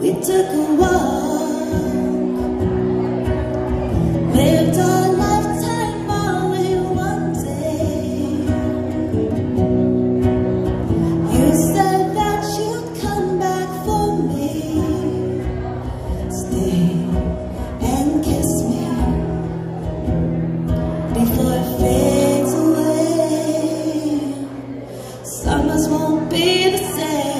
We took a walk, lived our lifetime only one day. You said that you'd come back for me, stay and kiss me before it fades away. Summers won't be the same.